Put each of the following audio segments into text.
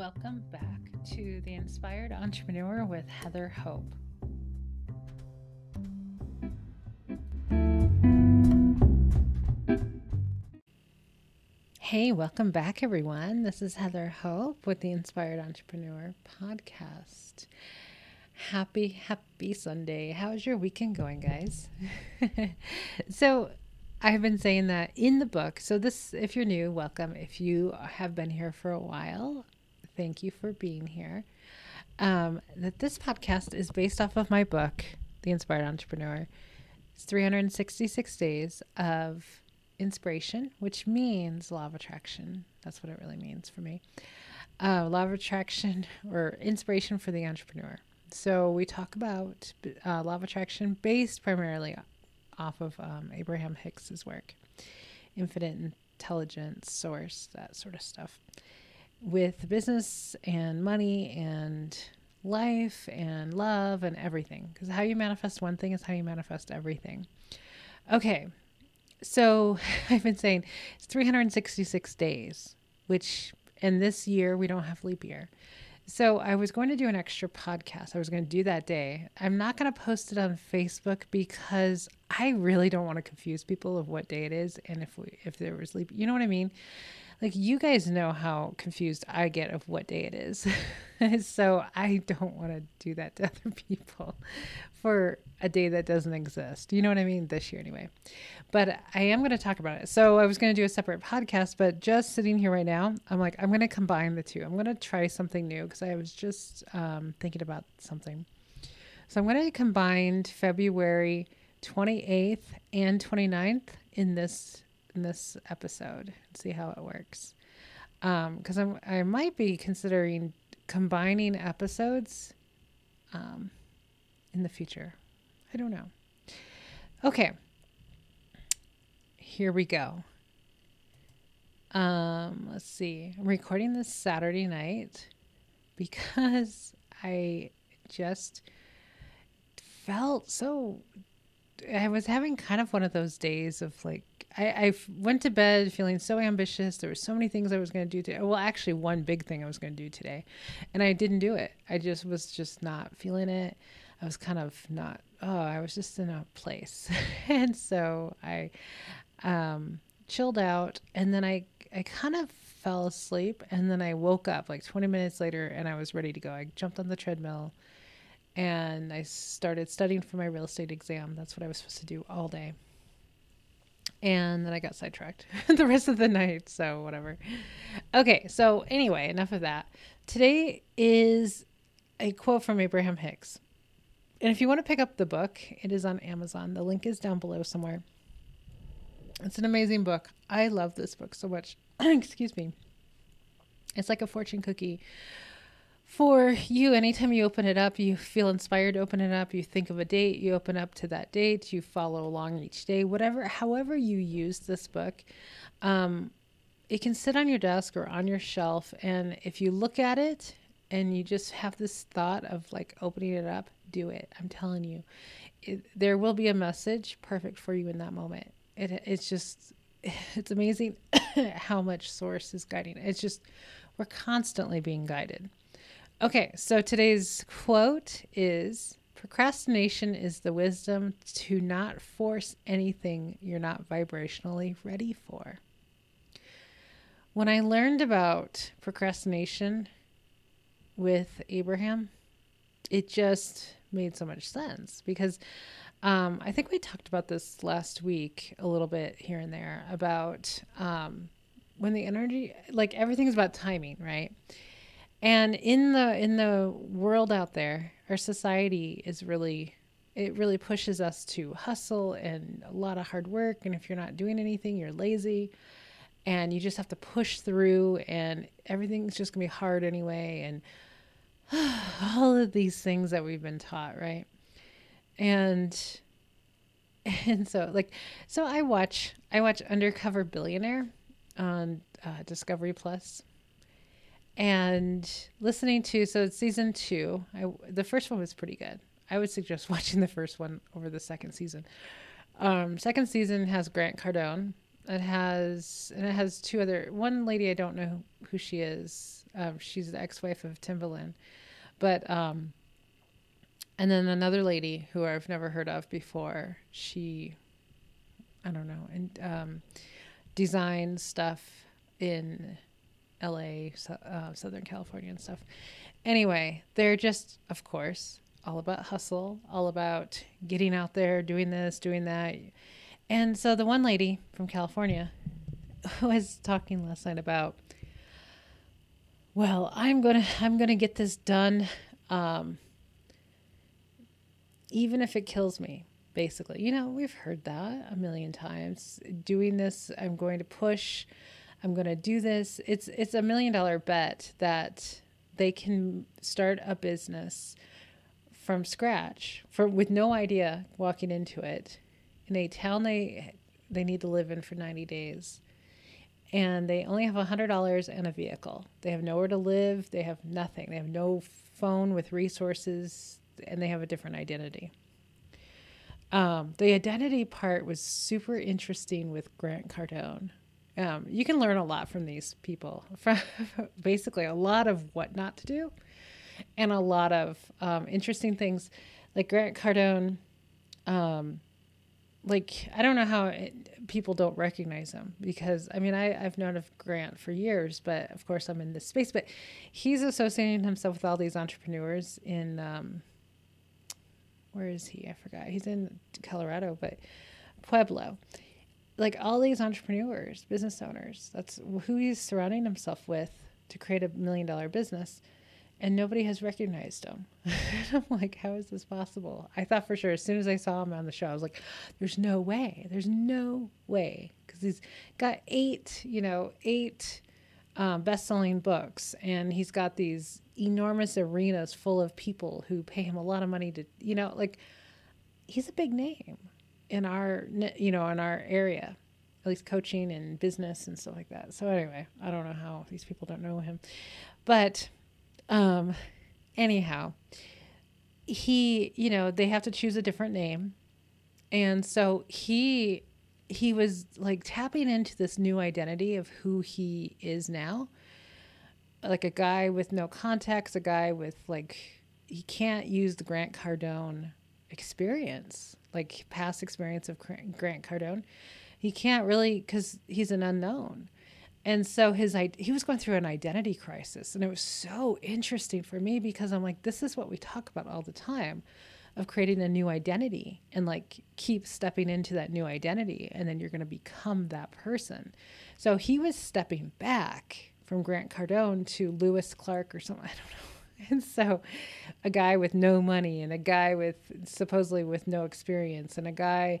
Welcome back to The Inspired Entrepreneur with Heather Hope. Hey, welcome back, everyone. This is Heather Hope with the Inspired Entrepreneur podcast. Happy, happy Sunday. How's your weekend going, guys? so, I've been saying that in the book. So, this, if you're new, welcome. If you have been here for a while, thank you for being here. Um, that this podcast is based off of my book, The Inspired Entrepreneur. It's 366 days of inspiration, which means law of attraction. That's what it really means for me. Uh, law of attraction or inspiration for the entrepreneur. So we talk about uh, law of attraction based primarily off of um, Abraham Hicks's work, infinite intelligence, source, that sort of stuff, with business and money and life and love and everything. Because how you manifest one thing is how you manifest everything. Okay, so I've been saying it's 366 days, which in this year we don't have leap year. So I was going to do an extra podcast. I was going to do that day. I'm not going to post it on Facebook because I really don't want to confuse people of what day it is and if we if there was leap. You know what I mean? Like you guys know how confused I get of what day it is. so I don't want to do that to other people for a day that doesn't exist. You know what I mean? This year anyway. But I am going to talk about it. So I was going to do a separate podcast, but just sitting here right now, I'm like, I'm going to combine the two. I'm going to try something new because I was just um, thinking about something. So I'm going to combine February 28th and 29th in this in this episode and see how it works. Because um, I'm I might be considering combining episodes um, in the future. I don't know. Okay, here we go. Um, let's see. I'm recording this Saturday night because I just felt so I was having kind of one of those days of like I, I went to bed feeling so ambitious. There were so many things I was going to do today. Well, actually, one big thing I was going to do today, and I didn't do it. I just was just not feeling it. I was kind of not. Oh, I was just in a place, and so I um, chilled out, and then I I kind of fell asleep, and then I woke up like 20 minutes later, and I was ready to go. I jumped on the treadmill and I started studying for my real estate exam. That's what I was supposed to do all day. And then I got sidetracked the rest of the night. So, whatever. Okay. So, anyway, enough of that. Today is a quote from Abraham Hicks. And if you want to pick up the book, it is on Amazon. The link is down below somewhere. It's an amazing book. I love this book so much. Excuse me. It's like a fortune cookie for you, anytime you open it up, you feel inspired to open it up, you think of a date, you open up to that date, you follow along each day, whatever, however you use this book, um, it can sit on your desk or on your shelf. And if you look at it and you just have this thought of like opening it up, do it. I'm telling you, it, there will be a message perfect for you in that moment. It, it's just, it's amazing how much source is guiding. It's just, we're constantly being guided. Okay, so today's quote is Procrastination is the wisdom to not force anything you're not vibrationally ready for. When I learned about procrastination with Abraham, it just made so much sense because um, I think we talked about this last week a little bit here and there about um, when the energy, like everything's about timing, right? And in the in the world out there, our society is really it really pushes us to hustle and a lot of hard work. And if you're not doing anything, you're lazy and you just have to push through and everything's just going to be hard anyway. And all of these things that we've been taught, right? And and so like so I watch I watch Undercover Billionaire on uh, Discovery Plus and listening to so it's season two. I, the first one was pretty good. I would suggest watching the first one over the second season. Um, second season has Grant Cardone, it has and it has two other one lady I don't know who she is. Um, she's the ex-wife of Timbaland, but um, and then another lady who I've never heard of before. She, I don't know, and um, designs stuff in L.A., uh, Southern California, and stuff. Anyway, they're just, of course, all about hustle, all about getting out there, doing this, doing that. And so the one lady from California was talking last night about, well, I'm gonna I'm gonna get this done, um, even if it kills me. Basically, you know, we've heard that a million times. Doing this, I'm going to push. I'm going to do this. It's it's a million dollar bet that they can start a business from scratch for with no idea walking into it. In a town they they need to live in for 90 days. And they only have $100 and a vehicle. They have nowhere to live. They have nothing. They have no phone with resources and they have a different identity. Um, the identity part was super interesting with grant cardone um, you can learn a lot from these people from basically a lot of what not to do and a lot of um, interesting things. Like grant cardone um, like i don't know how it, people don't recognize him because i mean I, i've known of grant for years but of course i'm in this space but he's associating himself with all these entrepreneurs in um, where is he? I forgot. He's in colorado but pueblo like all these entrepreneurs, business owners. That's who he's surrounding himself with to create a million dollar business. And nobody has recognized him. I'm like, how is this possible? I thought for sure, as soon as I saw him on the show, I was like, there's no way. There's no way. Because he's got eight, you know, eight um, best selling books. And he's got these enormous arenas full of people who pay him a lot of money to, you know, like, he's a big name in our you know in our area at least coaching and business and stuff like that. So anyway i don't know how these people don't know him. But um anyhow he you know they have to choose a different name. And so he he was like tapping into this new identity of who he is now. Like a guy with no contacts a guy with like he can't use the grant cardone experience like past experience of Grant Cardone, he can't really because he's an unknown. And so his he was going through an identity crisis, and it was so interesting for me because I'm like, this is what we talk about all the time, of creating a new identity and like keep stepping into that new identity, and then you're going to become that person. So he was stepping back from Grant Cardone to Lewis Clark or something. I don't know And so, a guy with no money, and a guy with supposedly with no experience, and a guy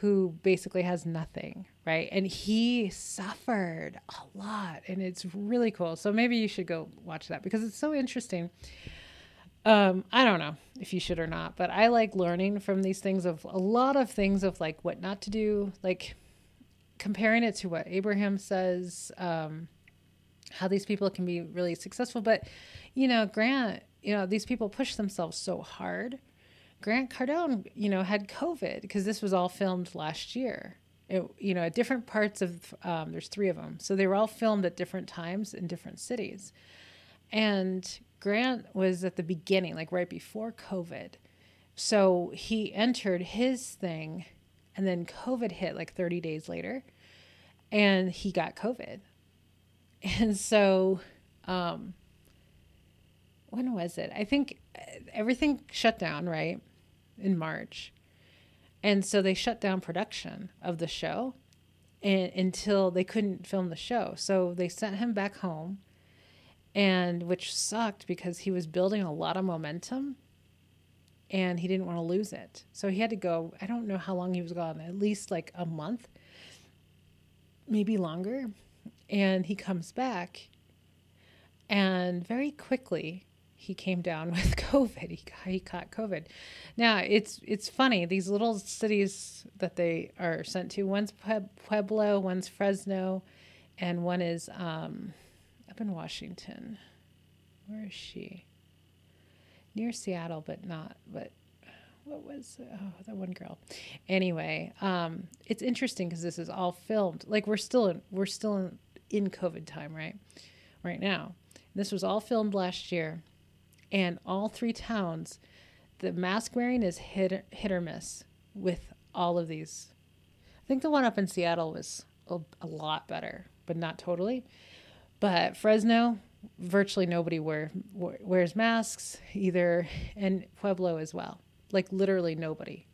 who basically has nothing, right? And he suffered a lot, and it's really cool. So maybe you should go watch that because it's so interesting. Um, I don't know if you should or not, but I like learning from these things of a lot of things of like what not to do, like comparing it to what Abraham says, um, how these people can be really successful, but you know, Grant, you know, these people push themselves so hard. Grant Cardone, you know, had COVID because this was all filmed last year. It, you know, at different parts of, um, there's three of them. So they were all filmed at different times in different cities. And Grant was at the beginning, like right before COVID. So he entered his thing and then COVID hit like 30 days later and he got COVID. And so, um, when was it? I think uh, everything shut down, right? In March. And so they shut down production of the show and, until they couldn't film the show. So they sent him back home and which sucked because he was building a lot of momentum and he didn't want to lose it. So he had to go, I don't know how long he was gone, at least like a month, maybe longer. And he comes back and very quickly he came down with COVID. He, he caught COVID. Now it's it's funny these little cities that they are sent to. One's Pueblo, one's Fresno, and one is um, up in Washington. Where is she? Near Seattle, but not. But what was oh that one girl anyway um it's interesting because this is all filmed like we're still in we're still in, in covid time right? Right now. This was all filmed last year and all three towns the mask wearing is hit hit or miss with all of these. I think the one up in seattle was a, a lot better but not totally. But fresno virtually nobody wear, wears masks either and pueblo as well. Like literally nobody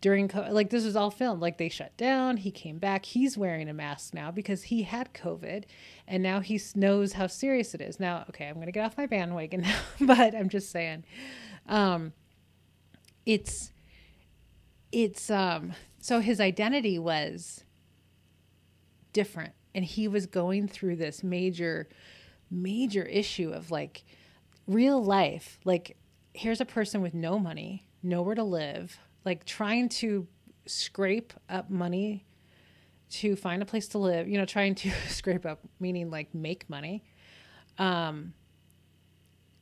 during like this was all filmed. Like they shut down. He came back. He's wearing a mask now because he had covid and now he knows how serious it is. Now okay i'm going to get off my bandwagon now but i'm just saying. Um it's it's um so his identity was different and he was going through this major major issue of like real life. Like here's a person with no money nowhere to live, like trying to scrape up money to find a place to live, you know, trying to scrape up, meaning like make money. Um,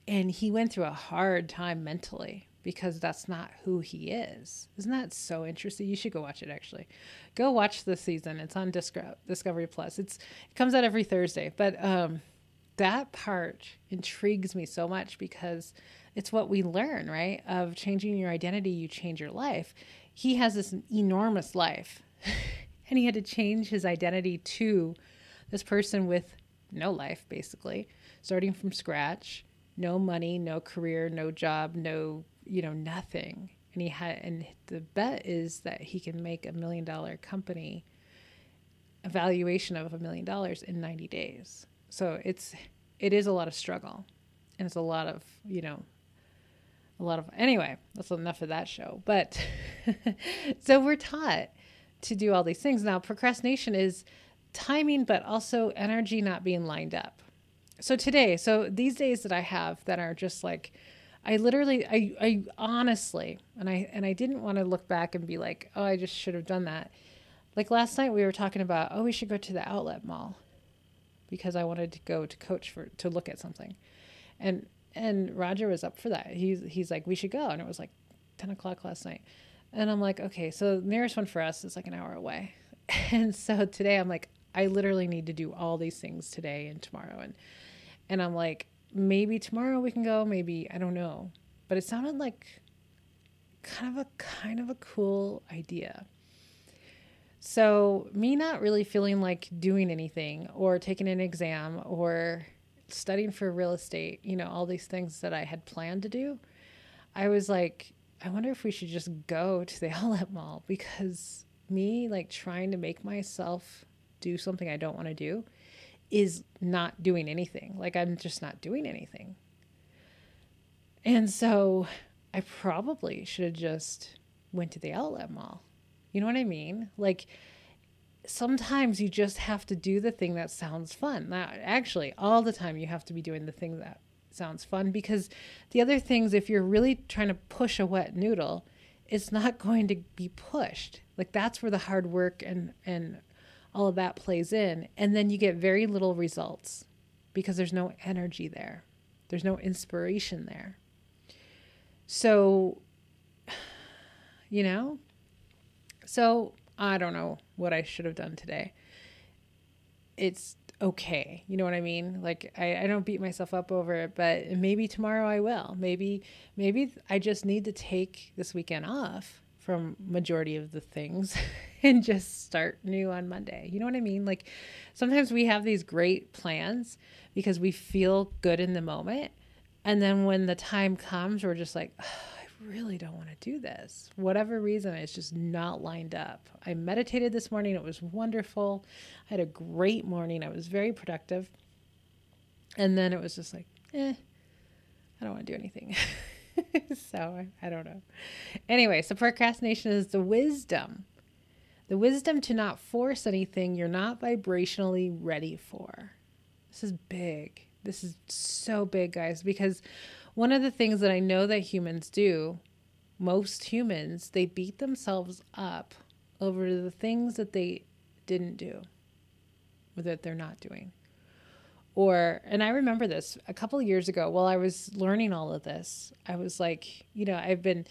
and he went through a hard time mentally because that's not who he is. Isn't that so interesting? You should go watch it actually. Go watch the season. It's on Discovery Plus. It's it comes out every Thursday. But um that part intrigues me so much because it's what we learn, right? Of changing your identity, you change your life. He has this enormous life, and he had to change his identity to this person with no life, basically, starting from scratch, no money, no career, no job, no, you know, nothing. And he had, and the bet is that he can make a million dollar company, a valuation of a million dollars in 90 days. So it's, it is a lot of struggle and it's a lot of, you know, a lot of anyway that's enough of that show. But so we're taught to do all these things. Now procrastination is timing but also energy not being lined up. So today so these days that i have that are just like i literally i, I honestly and i and i didn't want to look back and be like oh i just should have done that. Like last night we were talking about oh we should go to the outlet mall because i wanted to go to coach for to look at something. And and Roger was up for that. He's he's like, we should go, and it was like ten o'clock last night, and I'm like, okay, so the nearest one for us is like an hour away, and so today I'm like, I literally need to do all these things today and tomorrow, and and I'm like, maybe tomorrow we can go, maybe I don't know, but it sounded like kind of a kind of a cool idea. So, me not really feeling like doing anything or taking an exam or studying for real estate, you know, all these things that I had planned to do, I was like, I wonder if we should just go to the outlet mall because me like trying to make myself do something I don't want to do is not doing anything. Like I'm just not doing anything. And so I probably should have just went to the outlet mall. You know what I mean? Like sometimes you just have to do the thing that sounds fun. Now, actually, all the time you have to be doing the thing that sounds fun because the other things, if you're really trying to push a wet noodle, it's not going to be pushed. Like that's where the hard work and and all of that plays in, and then you get very little results because there's no energy there. There's no inspiration there. So, you know, so I don't know what I should have done today. It's okay. You know what I mean? Like I, I don't beat myself up over it, but maybe tomorrow I will. Maybe maybe I just need to take this weekend off from majority of the things and just start new on Monday. You know what I mean? Like sometimes we have these great plans because we feel good in the moment. And then when the time comes, we're just like, oh, really don't want to do this. Whatever reason, it's just not lined up. I meditated this morning. It was wonderful. I had a great morning. I was very productive. And then it was just like, eh, I don't want to do anything. so I, I don't know. Anyway, so procrastination is the wisdom. The wisdom to not force anything you're not vibrationally ready for. This is big. This is so big, guys, because one of the things that I know that humans do, most humans, they beat themselves up over the things that they didn't do or that they're not doing. Or, and I remember this a couple of years ago while I was learning all of this, I was like, you know, I've been,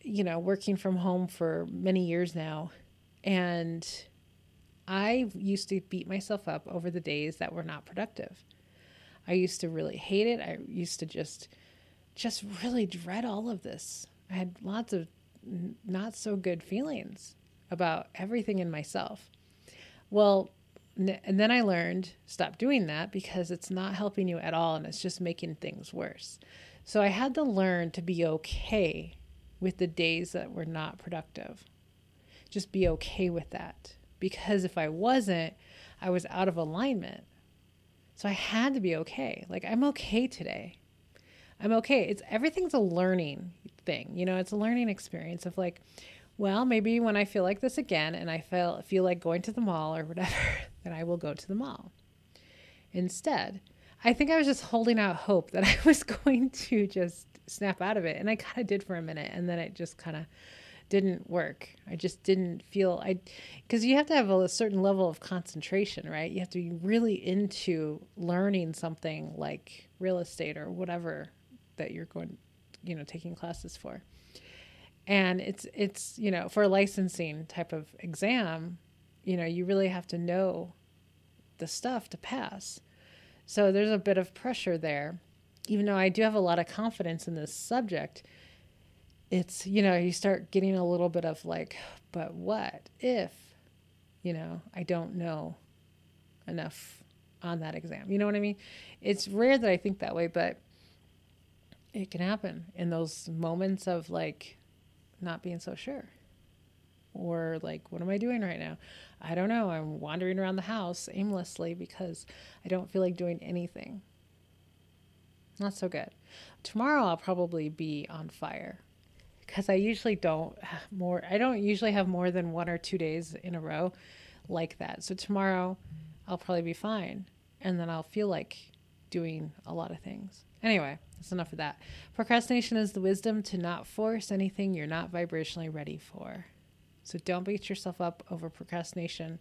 you know, working from home for many years now. And I used to beat myself up over the days that were not productive. I used to really hate it. I used to just just really dread all of this. I had lots of not so good feelings about everything in myself. Well, and then I learned stop doing that because it's not helping you at all and it's just making things worse. So I had to learn to be okay with the days that were not productive. Just be okay with that. Because if I wasn't, I was out of alignment. So I had to be okay. Like I'm okay today. I'm okay. It's everything's a learning thing. You know, it's a learning experience of like, well, maybe when I feel like this again and I feel feel like going to the mall or whatever, then I will go to the mall. Instead, I think I was just holding out hope that I was going to just snap out of it. And I kind of did for a minute. And then it just kind of didn't work. I just didn't feel I, because you have to have a, a certain level of concentration, right? You have to be really into learning something like real estate or whatever that you're going, you know, taking classes for. And it's, it's, you know, for a licensing type of exam, you know, you really have to know the stuff to pass. So there's a bit of pressure there. Even though I do have a lot of confidence in this subject, it's, you know, you start getting a little bit of like, but what if, you know, I don't know enough on that exam? You know what I mean? It's rare that I think that way, but it can happen in those moments of like not being so sure. Or like, what am I doing right now? I don't know. I'm wandering around the house aimlessly because I don't feel like doing anything. Not so good. Tomorrow I'll probably be on fire because I usually don't more I don't usually have more than one or two days in a row like that. So tomorrow I'll probably be fine and then I'll feel like doing a lot of things. Anyway, that's enough of that. Procrastination is the wisdom to not force anything you're not vibrationally ready for. So don't beat yourself up over procrastination.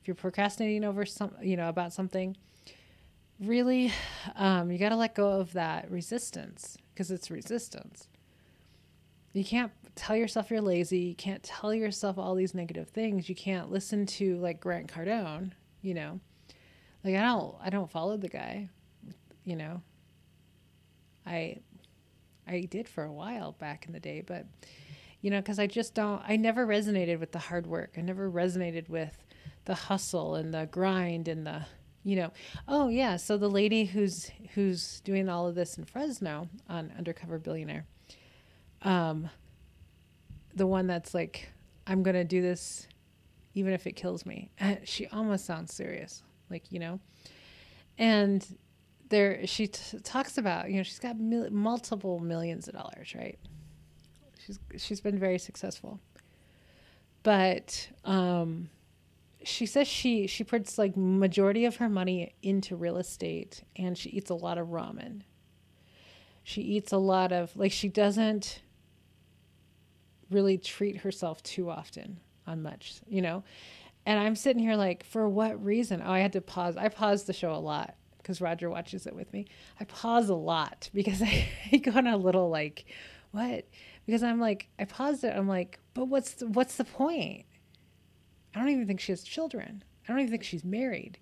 If you're procrastinating over some, you know, about something, really, um, you got to let go of that resistance because it's resistance. You can't tell yourself you're lazy. You can't tell yourself all these negative things. You can't listen to like Grant Cardone, you know. Like I don't I don't follow the guy, you know. I I did for a while back in the day, but you know, because I just don't, I never resonated with the hard work. I never resonated with the hustle and the grind and the, you know, oh yeah. So the lady who's who's doing all of this in Fresno on Undercover Billionaire, um, the one that's like, I'm gonna do this, even if it kills me. she almost sounds serious, like you know, and there she t- talks about you know she's got mil- multiple millions of dollars, right? She's she's been very successful. But um, she says she she puts like majority of her money into real estate and she eats a lot of ramen. She eats a lot of like she doesn't really treat herself too often on much, you know. And I'm sitting here like, for what reason? Oh, I had to pause. I paused the show a lot because Roger watches it with me. I pause a lot because I, I go on a little like, what? because I'm like, I paused it. I'm like, but what's the, what's the point? I don't even think she has children. I don't even think she's married.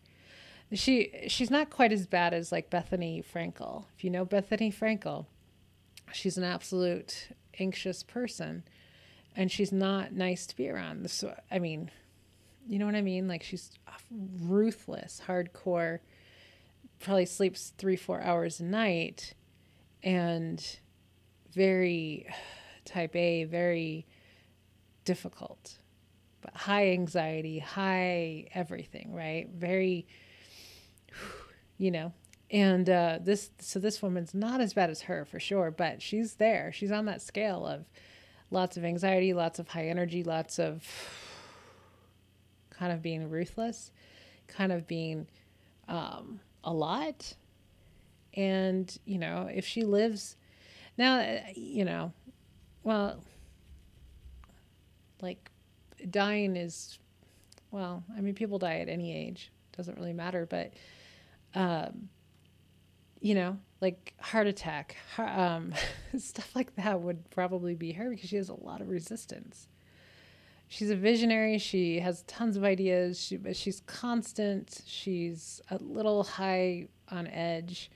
She she's not quite as bad as like Bethenny Frankel. If you know Bethenny Frankel, she's an absolute anxious person, and she's not nice to be around. So I mean, you know what I mean? Like she's ruthless, hardcore. Probably sleeps three four hours a night, and very type A, very difficult, but high anxiety, high everything, right? Very, you know. And uh, this, so this woman's not as bad as her for sure, but she's there. She's on that scale of lots of anxiety, lots of high energy, lots of kind of being ruthless, kind of being um, a lot. And, you know, if she lives now, uh, you know, well, like dying is, well, I mean, people die at any age. Doesn't really matter. But um, you know, like heart attack, um, stuff like that would probably be her because she has a lot of resistance. She's a visionary. She has tons of ideas. She, she's constant. She's a little high on edge.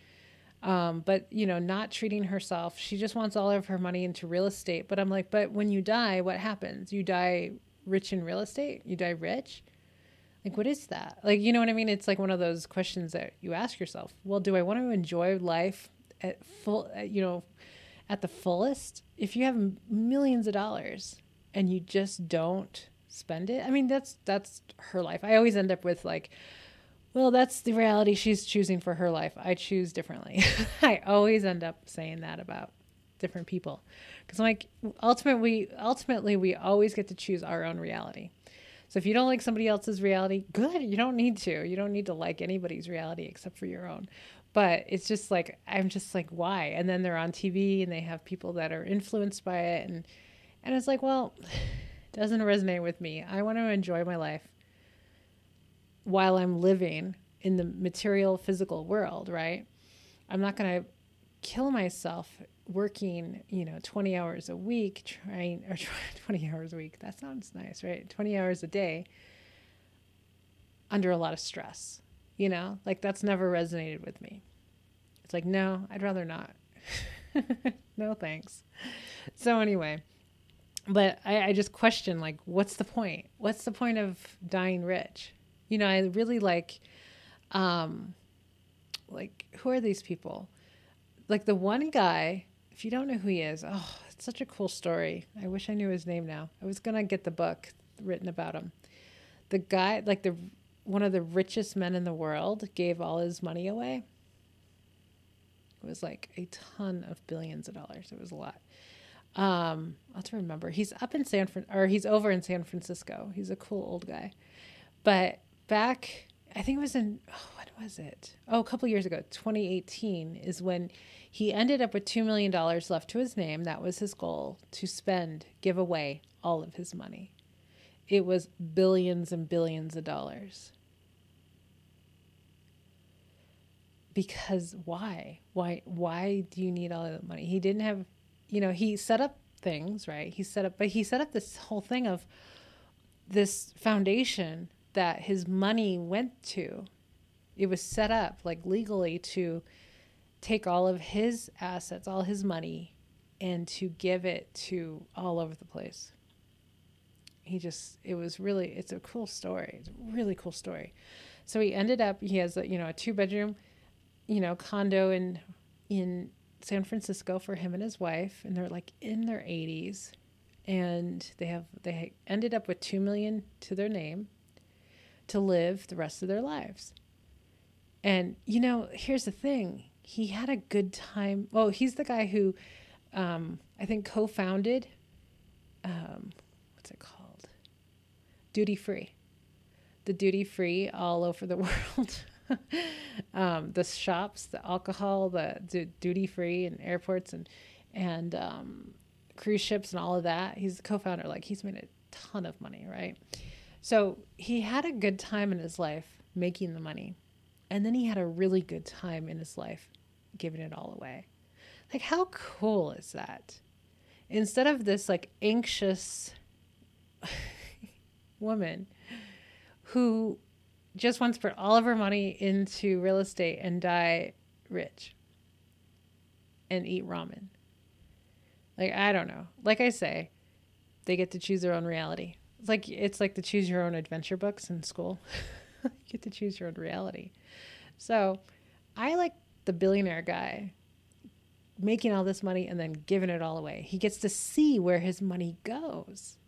Um, but you know, not treating herself. She just wants all of her money into real estate. But I'm like, but when you die, what happens? You die rich in real estate. You die rich. Like, what is that? Like, you know what I mean? It's like one of those questions that you ask yourself. Well, do I want to enjoy life at full, you know, at the fullest? If you have millions of dollars and you just don't spend it, I mean, that's that's her life. I always end up with like, well, that's the reality she's choosing for her life. I choose differently. I always end up saying that about different people because I'm like, ultimately, ultimately, we always get to choose our own reality. So if you don't like somebody else's reality, good. You don't need to. You don't need to like anybody's reality except for your own. But it's just like I'm just like why? And then they're on TV and they have people that are influenced by it and and it's like, well, it doesn't resonate with me. I want to enjoy my life while I'm living in the material physical world, right? I'm not going to kill myself working, you know, 20 hours a week, trying, or 20 hours a week, that sounds nice, right? 20 hours a day under a lot of stress, you know, like that's never resonated with me. It's like, no, I'd rather not. no thanks. So, anyway, but I, I just question, like, what's the point? What's the point of dying rich? You know, I really like, um, like, who are these people? Like the one guy if you don't know who he is, oh, it's such a cool story. I wish I knew his name now. I was gonna get the book written about him. The guy, like the one of the richest men in the world, gave all his money away. It was like a ton of billions of dollars. It was a lot. Um, I'll to remember. He's up in San Fran, or he's over in San Francisco. He's a cool old guy. But back, I think it was in oh, what was it? Oh, a couple years ago, 2018 is when he ended up with $2 million left to his name. That was his goal to spend, give away all of his money. It was billions and billions of dollars. Because why? Why why do you need all of the money? He didn't have you know, he set up things, right? He set up but he set up this whole thing of this foundation that his money went to. It was set up like legally to take all of his assets, all his money, and to give it to all over the place. He just, it was really, it's a cool story. It's a really cool story. So he ended up, he has a, you know, a two bedroom, you know, condo in, in San Francisco for him and his wife. And they're like in their 80s. And they have, they ended up with 2 million to their name to live the rest of their lives. And, you know, here's the thing he had a good time. Well, he's the guy who um, I think co founded, um, what's it called? Duty Free. The duty free all over the world. um, the shops, the alcohol, the d- duty free and airports and, and um, cruise ships and all of that. He's the co founder. Like, he's made a ton of money, right? So he had a good time in his life making the money. And then he had a really good time in his life giving it all away. Like, how cool is that? Instead of this, like, anxious woman who just wants to put all of her money into real estate and die rich and eat ramen. Like, I don't know. Like I say, they get to choose their own reality. It's like it's like the choose your own adventure books in school. you get to choose your own reality. So I like the billionaire guy making all this money and then giving it all away. He gets to see where his money goes.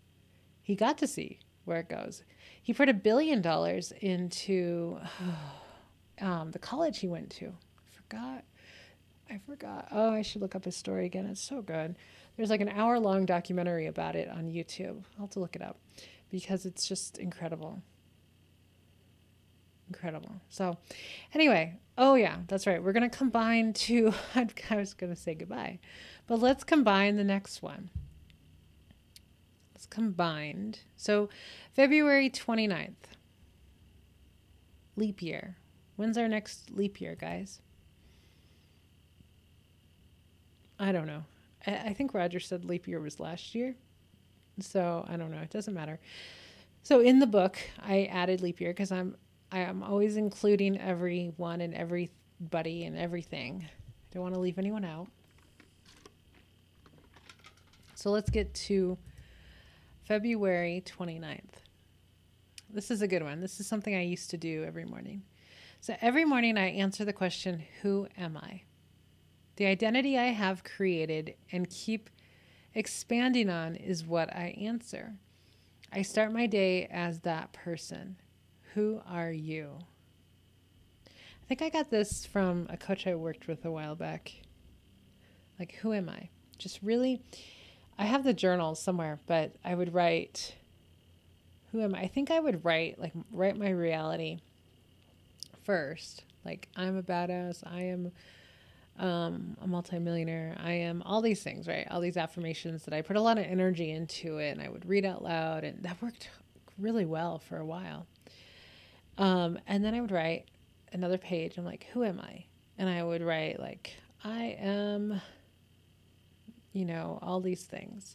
He got to see where it goes. He put a billion dollars into um, the college he went to. I forgot. I forgot. Oh, I should look up his story again. It's so good. There's like an hour long documentary about it on YouTube. I'll have to look it up because it's just incredible incredible. So, anyway, oh yeah, that's right. We're going to combine two. I was going to say goodbye, but let's combine the next one. Let's combine. So, February 29th, leap year. When's our next leap year, guys? I don't know. I, I think Roger said leap year was last year. So I don't know. It doesn't matter. So in the book, I added leap year because I'm I am always including everyone and everybody and everything. I don't want to leave anyone out. So let's get to February 29th. This is a good one. This is something I used to do every morning. So every morning I answer the question, Who am I? The identity I have created and keep expanding on is what I answer. I start my day as that person. Who are you? I think I got this from a coach I worked with a while back. Like, who am I? Just really, I have the journal somewhere, but I would write, who am I? I think I would write, like, write my reality first. Like, I'm a badass. I am um, a multimillionaire. I am all these things, right? All these affirmations that I put a lot of energy into it and I would read out loud, and that worked really well for a while. Um, and then I would write another page. I'm like, who am I? And I would write, like, I am, you know, all these things.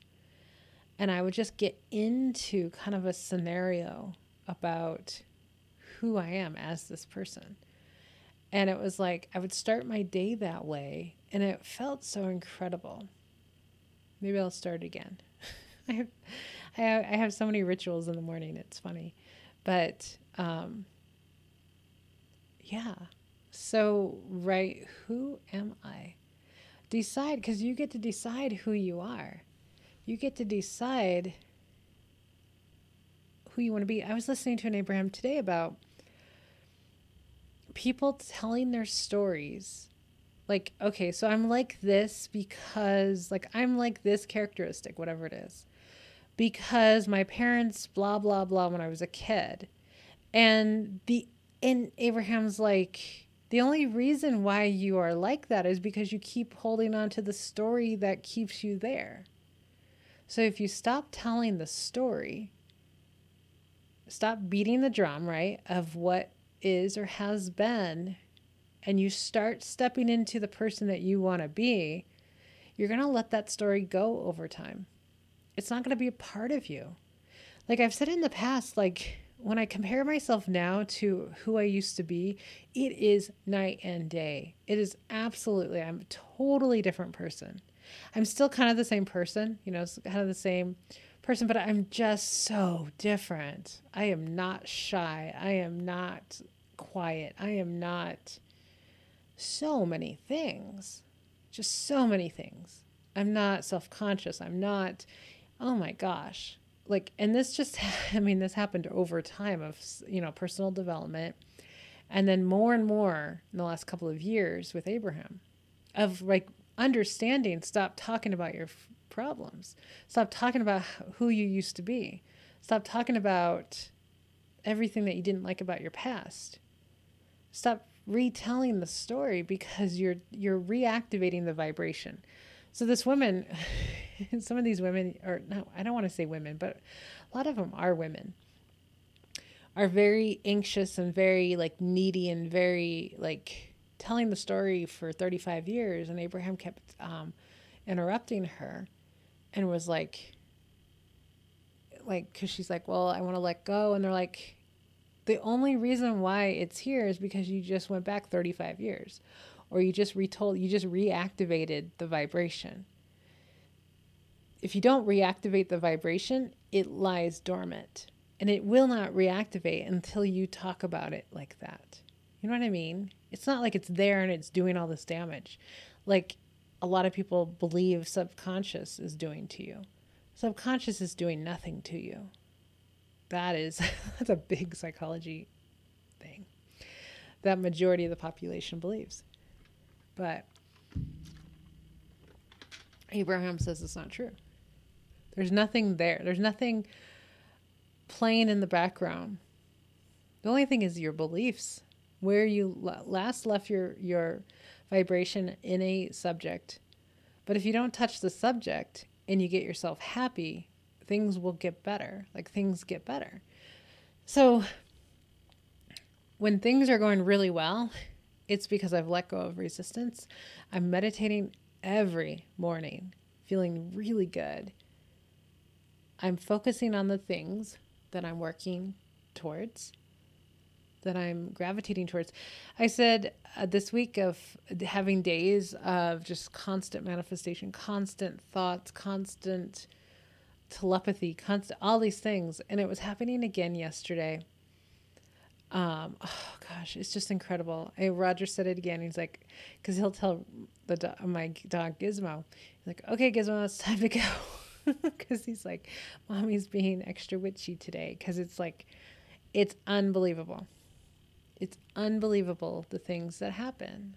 And I would just get into kind of a scenario about who I am as this person. And it was like I would start my day that way, and it felt so incredible. Maybe I'll start again. I have, I have, I have so many rituals in the morning. It's funny, but um, yeah. So right, who am I? Decide because you get to decide who you are. You get to decide who you want to be. I was listening to an Abraham today about people telling their stories like okay so i'm like this because like i'm like this characteristic whatever it is because my parents blah blah blah when i was a kid and the and abraham's like the only reason why you are like that is because you keep holding on to the story that keeps you there so if you stop telling the story stop beating the drum right of what is or has been, and you start stepping into the person that you want to be, you're going to let that story go over time. It's not going to be a part of you. Like I've said in the past, like when I compare myself now to who I used to be, it is night and day. It is absolutely, I'm a totally different person. I'm still kind of the same person, you know, kind of the same person, but I'm just so different. I am not shy. I am not quiet. I am not so many things, just so many things. I'm not self conscious. I'm not, oh my gosh. Like, and this just, I mean, this happened over time of, you know, personal development. And then more and more in the last couple of years with Abraham of like understanding, stop talking about your f- problems. Stop talking about who you used to be. Stop talking about everything that you didn't like about your past. Stop retelling the story because you're you're reactivating the vibration. So this woman, some of these women, or no, I don't want to say women, but a lot of them are women, are very anxious and very like needy and very like telling the story for 35 years. And Abraham kept um, interrupting her and was like, like, because she's like, well, I want to let go. And they're like, the only reason why it's here is because you just went back 35 years or you just retold, you just reactivated the vibration. If you don't reactivate the vibration, it lies dormant and it will not reactivate until you talk about it like that. You know what I mean? It's not like it's there and it's doing all this damage. Like a lot of people believe subconscious is doing to you. Subconscious is doing nothing to you that is that's a big psychology thing that majority of the population believes. But Abraham says it's not true. There's nothing there. There's nothing playing in the background. The only thing is your beliefs, where you last left your your vibration in a subject. But if you don't touch the subject and you get yourself happy, things will get better. Like things get better. So when things are going really well, it's because I've let go of resistance. I'm meditating every morning feeling really good. I'm focusing on the things that I'm working towards, that I'm gravitating towards. I said uh, this week of having days of just constant manifestation, constant thoughts, constant telepathy, constant all these things, and it was happening again yesterday. Um, oh gosh, it's just incredible. I, Roger said it again. He's like, because he'll tell the do- my dog Gizmo, he's like, okay, Gizmo, it's time to go. Because he's like, mommy's being extra witchy today. Because it's like, it's unbelievable. It's unbelievable the things that happen.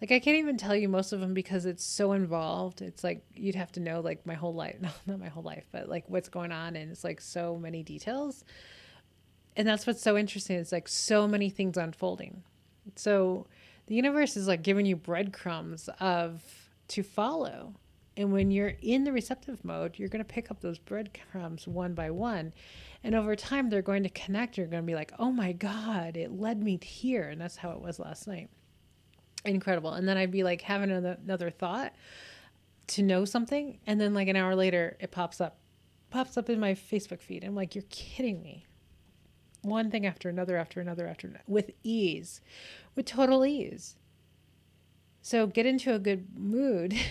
Like I can't even tell you most of them because it's so involved. It's like you'd have to know like my whole life, no, not my whole life, but like what's going on and it's like so many details and that's what's so interesting. It's like so many things unfolding. So the universe is like giving you breadcrumbs of to follow. And when you're in the receptive mode, you're going to pick up those breadcrumbs one by one. And over time, they're going to connect. You're going to be like, oh my God, it led me here. And that's how it was last night. Incredible. And then I'd be like having another, another thought to know something. And then, like an hour later, it pops up, pops up in my Facebook feed. I'm like, you're kidding me one thing after another after another after another with ease, with total ease. So get into a good mood.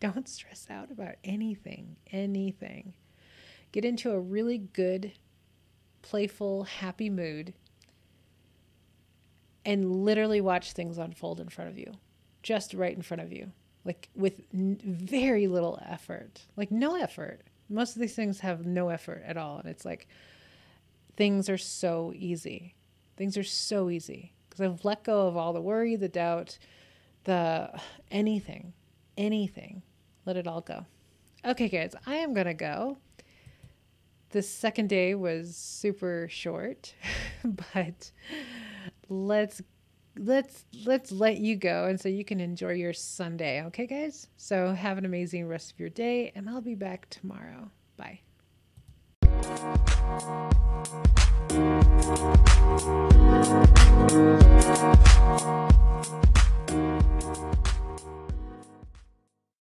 Don't stress out about anything, anything. Get into a really good, playful, happy mood and literally watch things unfold in front of you, just right in front of you, like with n- very little effort, like no effort. Most of these things have no effort at all. And it's like, things are so easy. Things are so easy because I've let go of all the worry, the doubt, the anything, anything let it all go. Okay, kids, I am going to go. The second day was super short, but let's let's let's let you go and so you can enjoy your Sunday, okay guys? So have an amazing rest of your day and I'll be back tomorrow. Bye.